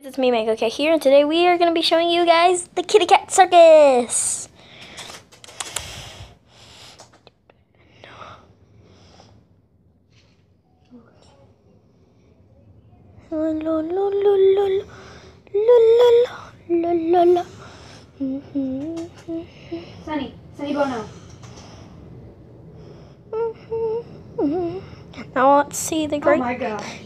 It's me, Mega Cat here, and today we are going to be showing you guys the Kitty Cat Circus! Sunny, Sunny Bono. Now let's see the great... Oh my.